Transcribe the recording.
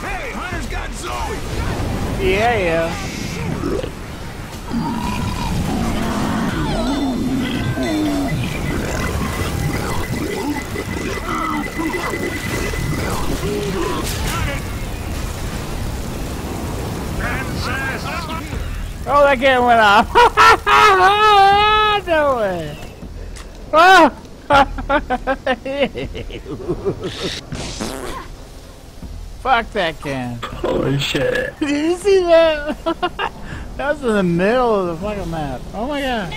Hey, Hunter's got Zoey! Yeah, yeah. Oh, that game went off. no way. Oh! Fuck that can. Holy shit. Did you see that? that was in the middle of the fucking map. Oh my god.